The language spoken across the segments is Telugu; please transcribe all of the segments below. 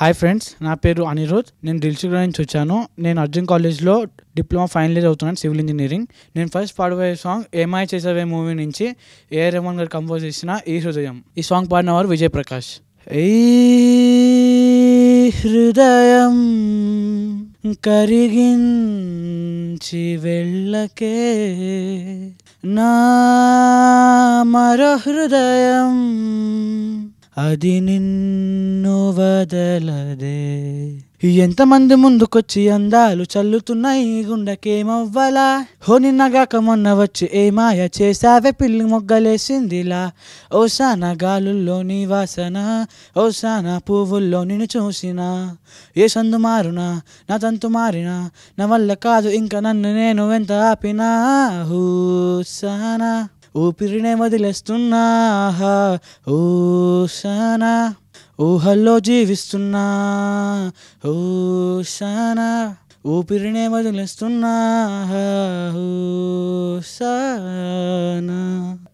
హాయ్ ఫ్రెండ్స్ నా పేరు అనిరుద్. నేను దిల్సుగూడ నుంచి వచ్చాను నేను అర్జున్ కాలేజ్లో డిప్లొమా ఫైనల్ ఇయర్ అవుతున్నాను సివిల్ ఇంజనీరింగ్ నేను ఫస్ట్ పాడబోయే సాంగ్ ఏమై చేసావే మూవీ నుంచి ఏ రెహమాన్ గారు కంపోజ్ చేసిన ఈ హృదయం. ఈ సాంగ్ పాడినవారు విజయ్ ప్రకాష్ ఈ హృదయం కరిగించి వెళ్ళకే నా మరో హృదయం అది నిన్ను వదలదే. ఎంతమంది ముందుకొచ్చి అందాలు చల్లుతున్నాయి? గుండెకేమవ్వలా? హో నిన్నగాక మొన్న వచ్చి ఏ మాయ చేసావే పిల్లి మొగ్గలేసిందిలా. ఓ సానా గాలుల్లో నీ వాసన సానా పువ్వుల్లో నిన్ను చూసిన. ఏ సందు మారునా? నా తంతు మారినా? నా వల్ల కాదు ఇంకా నన్ను నేను ఎంత ఆపినా? హూసానా ఊపిరినే వదిలేస్తున్నా. ఊసానా ఊహల్లో జీవిస్తున్నా హోసానా ఊపిరినే వదిలేస్తున్నా hosanna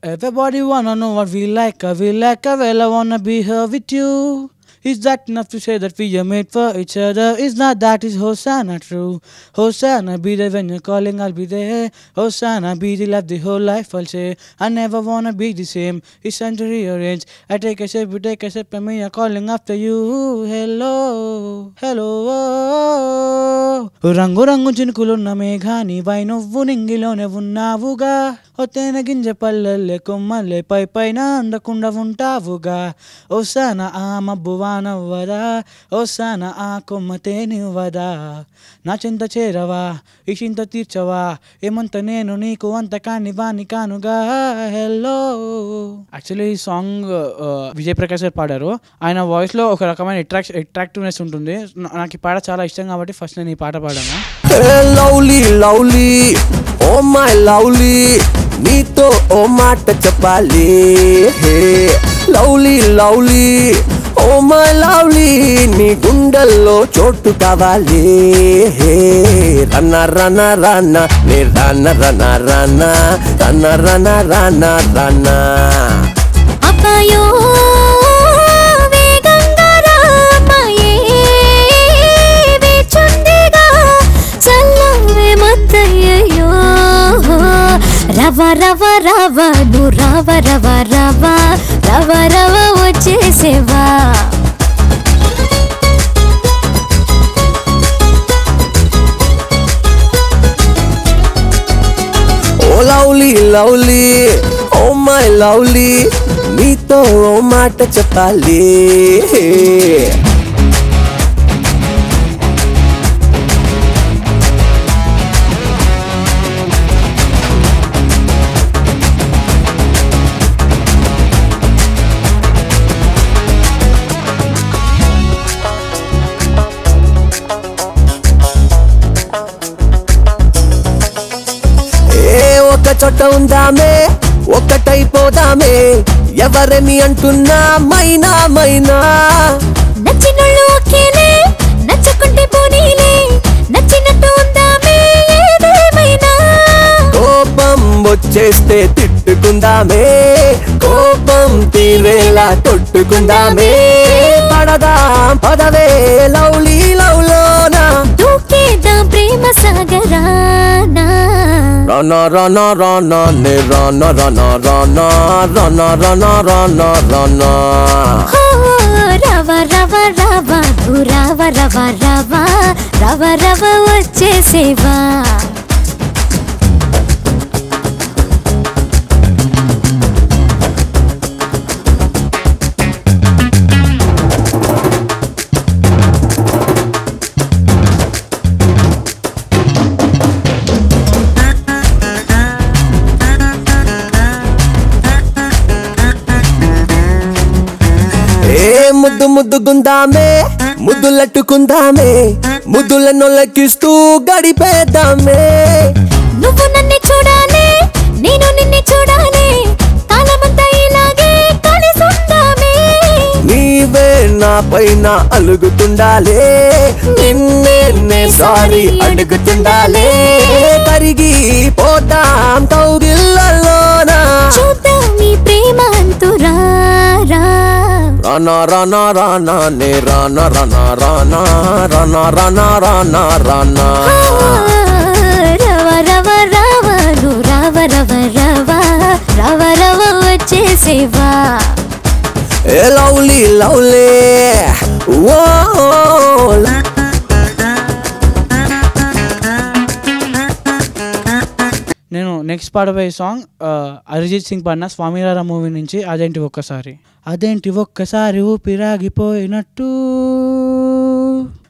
everybody wanna what we like we like well one behave with you Is that enough to say that we are made for each other? Is not that is Hosanna true? Hosanna be there when you're calling, I'll be there. Hosanna be the love the whole life, I'll say. I never wanna be the same. It's time to rearrange. I take a step, you take a step, and me are calling after you. Hello, hello. రంగు రంగు చినుకులున్న మేఘాని పై నువ్వు నింగిలోనే ఉన్నావుగా ఒత్తైన గింజ పల్లెల్లే కొమ్మల్లే పై పైన అందకుండా ఉంటావుగా ఓసాన ఆ మబ్బు ఓ ఓసాన ఆ కొమ్మతే తేనివ్వదా నా చింత చేరవా? ఈ చింత తీర్చవా? ఏమంత నేను నీకు అంత కాని వాని కానుగా? హెల్లో యాక్చువల్లీ ఈ సాంగ్ uh, విజయ్ ప్రకాష్ గారు పాడారు. ఆయన వాయిస్లో ఒక రకమైన అట్రాక్ట్ అట్రాక్టివ్నెస్ ఉంటుంది. నాకు ఈ పాట చాలా ఇష్టం కాబట్టి ఫస్ట్ నేను ఈ పాట పాడాను. Lovely lovely oh my lovely నీతో ఓ మాట చెప్పాలి. Hey lovely lovely oh my lovely నీ గుండెల్లో చోటు కావాలి. రన్న రన్న రన్న నీ రన్న రన్న రన్న రన్న రన్న రన్న రన్న. అబ్బాయో రవ రవ రవ నువ్వు రవ రవ రవ రవ రవ వచ్చేసేవా లవ్లీ ఓ మై లవ్లీ నీతో ఓ మాట చెప్పాలి. ఉందామే ఒకటైపోదామే. ఎవరని అంటున్నా? మైనా మైనా. నచ్చినోళ్ళు ఒకేలే నచ్చకుంటే పోనీలే. నచ్చినట్టు ఉందామే ఏదేమైనా. కోపం వచ్చేస్తే తిట్టుకుందామే. కోపం తీరేలా కొట్టుకుందామే. పడదాం పదవే లవ్లీ లవ్లోనా? దూకేద్దాం ప్రేమ సాగరానా? రన రన రన నే రన రన రన రన రన రన రన హో, రవ రవ రవ ధు రవ రవ రవ రవ రవ వచ్చేసేవా గుందామే ముద్దులట్టుకుందామే ముద్దుల నొలకిస్తూ గడిపేద్దామే. నువ్వు నన్ను చూడాలి నేను నిన్ను చూడాలి కాలమంతా ఇలాగే కలిసుందామే. నీవే నా పైన అలుగుతుండాలే నిన్నే సారీ అడుగుతుండాలే. కరిగి పోతాం కౌగిళ్ళలోనా చూద్దాం రానా రానా రానా నే రానా రానా రానా రానా రానా రానా రానా. రవ రవ రవ నువ్వు రవ రవ రవ రవ రవ వచ్చేసేవా ఏ లవ్లీ లవ్లీ ఓ నెక్స్ట్ పాడబోయే సాంగ్ అరిజిత్ సింగ్ పాడిన స్వామిరారా మూవీ నుంచి అదేంటి ఒక్కసారి? అదేంటి ఒక్కసారి ఊపిరాగిపోయినట్టు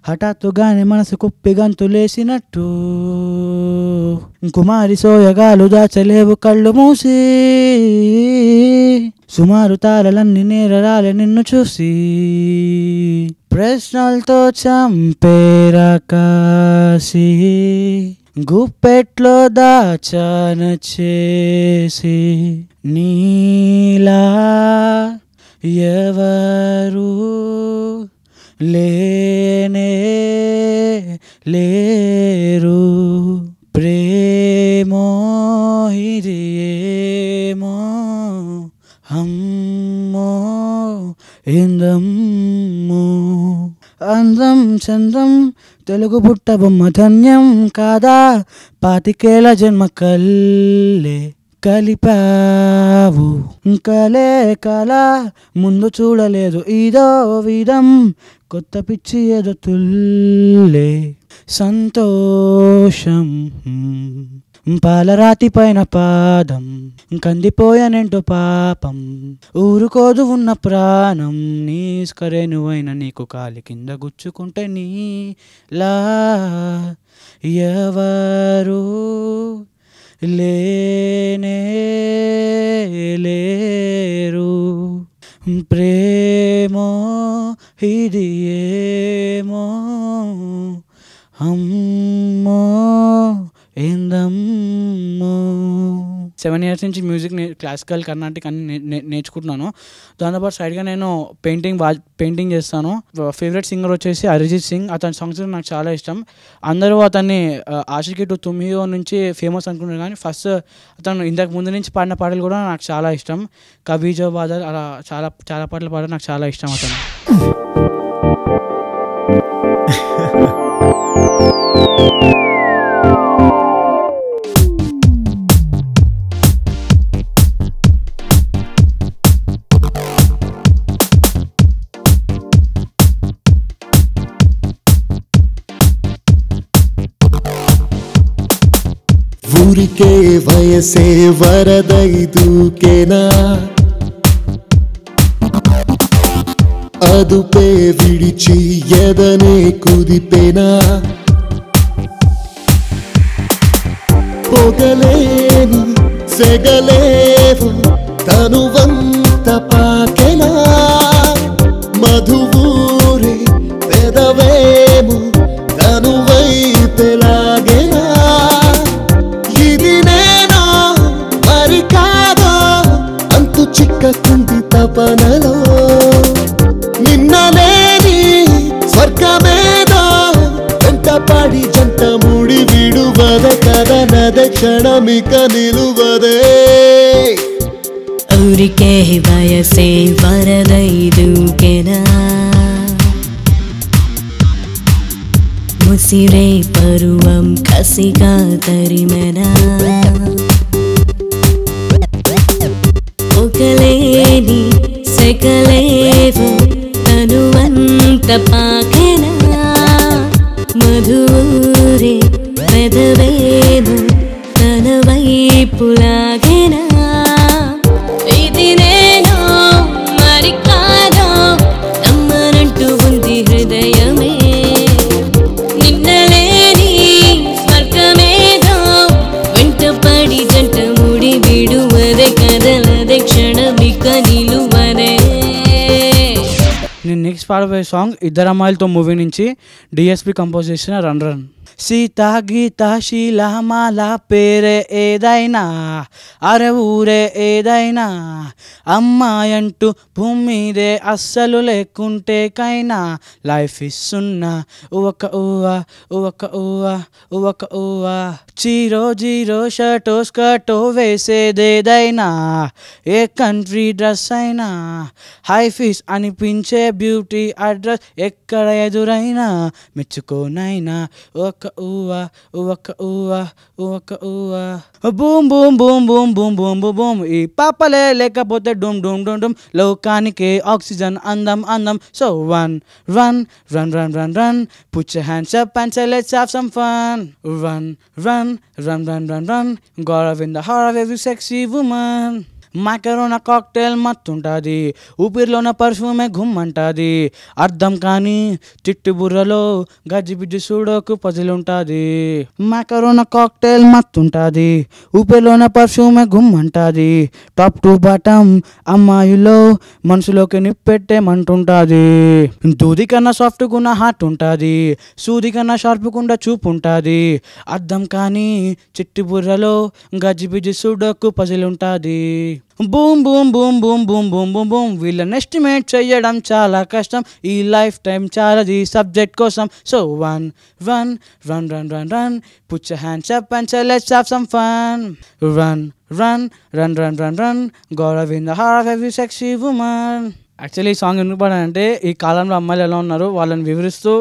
హఠాత్తుగానే మనసు కుప్పి గంతులేసినట్టు కుమారి సోయగాలు దాచలేవు కళ్ళు మూసి సుమారు తారలన్నీ నేరరాలే నిన్ను చూసి ప్రశ్నలతో చంపేరా కాసి గుప్పెట్లో దాచాన చేసి నీలా ఎవరు లేనే లేరు. ప్రేమో ఇది అమ్మో ఇందమ్ము అందం చందం తెలుగు పుట్ట బొమ్మ ధన్యం కాదా? పాతికేల జన్మ కల్లే కలిపావు. కలే కల ముందు చూడలేదు ఇదో విధం. కొత్త పిచ్చి ఏదో తుల్లే సంతోషం. పాలరాతి పైన పాదం కందిపోయానంటో పాపం. ఊరుకోదు ఉన్న ప్రాణం నీస్కరే నువ్వైన నీకు కాలి కింద గుచ్చుకుంటే నీ లా ఎవరు లేనే లేరు. ప్రేమో ఇది ఏమో అమ్మో ఏందమ్మో. సెవెన్ ఇయర్స్ నుంచి మ్యూజిక్ నే క్లాసికల్ కర్ణాటిక్ అన్ని నేర్చుకుంటున్నాను. దాంతోపాటు సైడ్గా నేను పెయింటింగ్ బాగా పెయింటింగ్ చేస్తాను. ఫేవరెట్ సింగర్ వచ్చేసి అరిజిత్ సింగ్ అతని సాంగ్స్ నాకు చాలా ఇష్టం. అందరూ అతన్ని ఆ, ఆషికి టు తుమ్మియో నుంచి ఫేమస్ అనుకుంటున్నారు కానీ ఫస్ట్ అతను ఇంతకు ముందు నుంచి పాడిన పాటలు కూడా నాకు చాలా ఇష్టం. కబీజో బాదల్ అలా చాలా చాలా పాటలు పాడడం నాకు చాలా ఇష్టం అతను. ఊరికే వయసే వరదైదుకేనా అదుపే విడిచి ఎదనే కుదిపేనా? పొగలేని సెగలేవు తనువంత ఊరికే వయసే వరదైదుకెనా ముసిరే పరువం కసిగా తరిమెనా ఒకలేని సెకలేవు తనువంత పాకెనా పాడబోయే సాంగ్ ఇద్దరు అమ్మాయిలతో మూవీ నుంచి డిఎస్పి కంపోజ్ చేసిన రన్ రన్ సీత గీత శీల మాల పేరే ఏదైనా అరే ఊరే ఏదైనా అమ్మాయంటూ భూమి మీదే అస్సలు లేకుంటే కైనా లైఫ్ ఇస్తున్నా ఒక ఊవా ఒక ఊవా ఒక ఊవా చీరో జీరో షర్టో స్కర్టో వేసేదేదైనా ఏ కంట్రీ డ్రెస్ అయినా హై ఫీస్ అనిపించే బ్యూటీ అడ్రస్ ఎక్కడ ఎదురైనా మెచ్చుకోనైనా ఒక ఊవా ఒక ఊవా ఒక ఊవా boom boom boom boom boom boom boom boom ఈ పాపలే లేకపోతే డూమ్ డూమ్ డూమ్ డూమ్ లోకానికి ఆక్సిజన్ అందం అందం so one run run run run run put your hands up and say let's have some fun run run run run run run gotta win the heart of every sexy woman మాకెరోన కాక్టైల్ మత్తుంటుంది. ఊపిరిలోన పర్ఫ్యూమే గుమ్మంటుంది అర్థం కానీ చిట్టు బుర్రలో గజ్జిబిజ్జి సూడోకు పజిలుంటుంది మాకెరోన కాక్టైల్ మత్తుంటుంది. ఊపిరిలోన పర్ఫ్యూమే గుమ్మంటుంది టాప్ టు బాటమ్ అమ్మాయిలో మనసులోకి నిప్పెట్టేమంటుంటుంది. దూది కన్నా సాఫ్ట్గా హార్ట్ ఉంటుంది సూది కన్నా షార్ప్కుండా చూపు ఉంటుంది అర్థం కానీ చిట్టి బుర్రలో గజ్జిబిజ్జి sudoku పజిలుంటుంది boom boom boom boom boom boom boom boom. వీళ్ళని ఎస్టిమేట్ చేయడం చాలా కష్టం. ఈ లైఫ్ టైం చాలాది సబ్జెక్ట్ కోసం. So one run run run run run పుచ్చ hands up and say let's some fun run run run run run run Gaurav in the the of every sexy woman actually ఈ సాంగ్ ఎందుకు పడాలంటే ఈ కాలంలో అమ్మాయిలు ఎలా ఉన్నారు వాళ్ళని వివరిస్తూ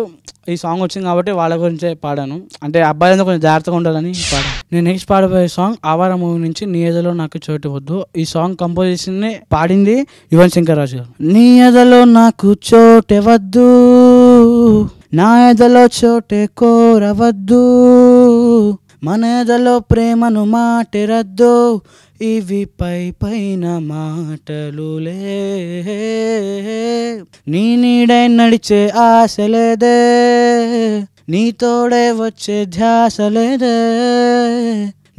ఈ సాంగ్ వచ్చింది కాబట్టి వాళ్ళ గురించే పాడాను. అంటే అబ్బాయిలంతా కొంచెం జాగ్రత్తగా ఉండాలని పాడాను. నేను నెక్స్ట్ పాడబోయే సాంగ్ ఆవార మూవీ నుంచి నీ ఎదలో నాకు చోటు వద్దు. ఈ సాంగ్ కంపోజిషన్ పాడింది యువన్ శంకర్ రాజు గారు. నీ ఎదలో నాకు చోటే వద్దు. నా ఎదలో చోటే కోరవద్దు. మనదలో ప్రేమను ప్రేమను మాటెరద్దు. ఇవి పై పైన మాటలులే నీ నీడై నడిచే ఆశ లేదే. నీ తోడే వచ్చే ధ్యాస లేదే.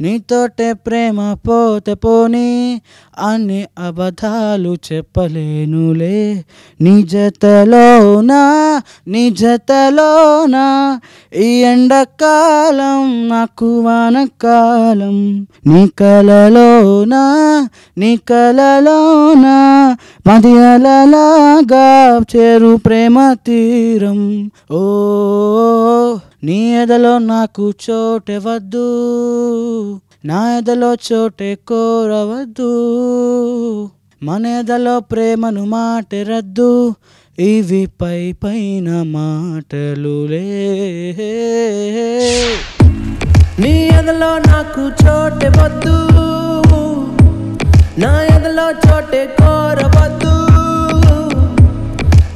నీతోటే ప్రేమ పోతే పోనీ అన్ని అబద్ధాలు చెప్పలేనులే. నీ జతలోనా నీ జతలోనా ఈ ఎండకాలం నాకు వానకాలం. నీ కలలోనా నీ కలలోనా మది అలలాగా చేరు ప్రేమ తీరం. ఓ ఎదలో నాకు చోటెవద్దు నా ఎదలో చోటే కోరవద్దు. మన ఎదలో ప్రేమను మాటెరద్దు ఇవి పై పైన మాటలులే నీ ఎదలో నాకు చోటెవద్దు నా ఎదలో చోటే కోరవద్దు.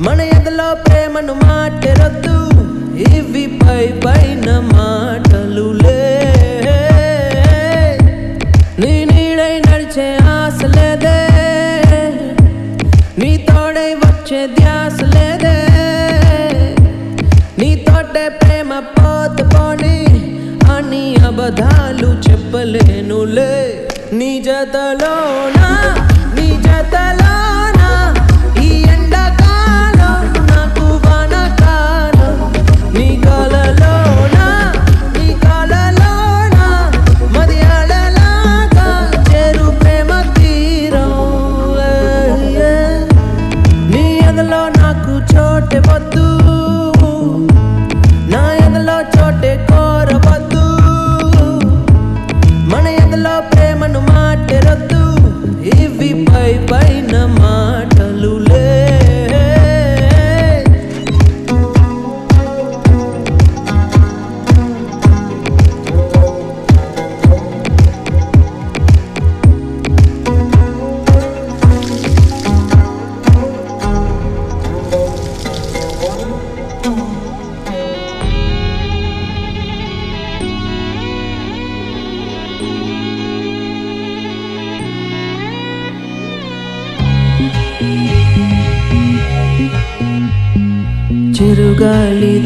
మన ఎదలో ప్రేమను మాటెరద్దు ఇవి పై పైన మాటలులే నీ నీడై నడిచే ఆశ లేదే నీ తోడై వచ్చే ధ్యాస లేదే నీతోటే ప్రేమ పోత పోని అని అబద్ధాలు చెప్పలేనులే నీ జతలోనా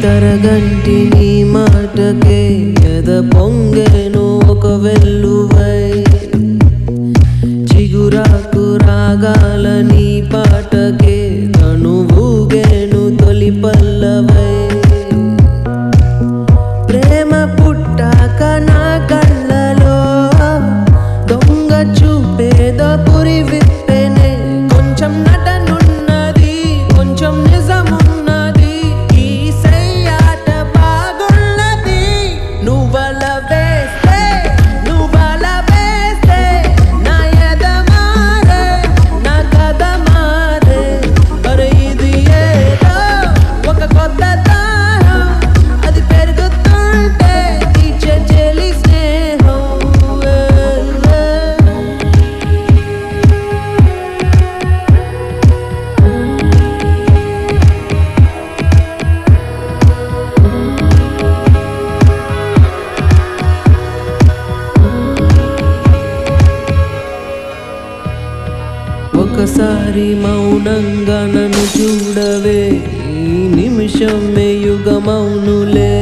తరగంటి నీ మాటకే ఎద పొంగెను ఒక వెల్లువై ఒక్కసారి మౌనంగా నన్ను చూడవే ఈ నిమిషమే యుగమౌనులే.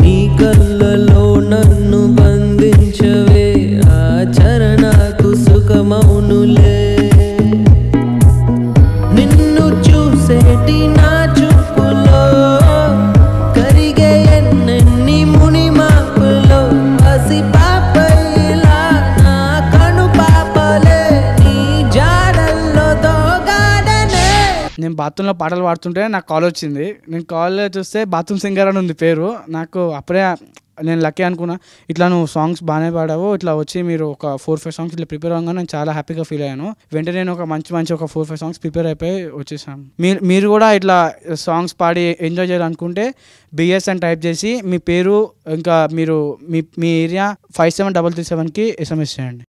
నీ కళ్ళలో నన్ను బంధించవే ఆ చరణకు సుఖమౌనులే. నేను బాత్రూంలో పాటలు పాడుతుంటే నాకు కాల్ వచ్చింది. నేను కాల్ చూస్తే బాత్రూమ్ సింగర్ అని ఉంది పేరు. నాకు అప్పుడే నేను లక్కీ అనుకున్నా. ఇట్లా నువ్వు సాంగ్స్ బాగానే పాడావు. ఇట్లా వచ్చి మీరు ఒక ఫోర్ ఫైవ్ సాంగ్స్ ఇట్లా ప్రిపేర్ అవ్వగా నేను చాలా హ్యాపీగా ఫీల్ అయ్యాను. వెంటనే నేను ఒక మంచి మంచి ఒక ఫోర్ ఫైవ్ సాంగ్స్ ప్రిపేర్ అయిపోయి వచ్చేసాను. మీరు మీరు కూడా ఇట్లా సాంగ్స్ పాడి ఎంజాయ్ చేయాలనుకుంటే బిఎస్ అని టైప్ చేసి మీ పేరు ఇంకా మీరు మీ మీ area five seven double three సెవెన్కి ఎస్ఎంఎస్ చేయండి.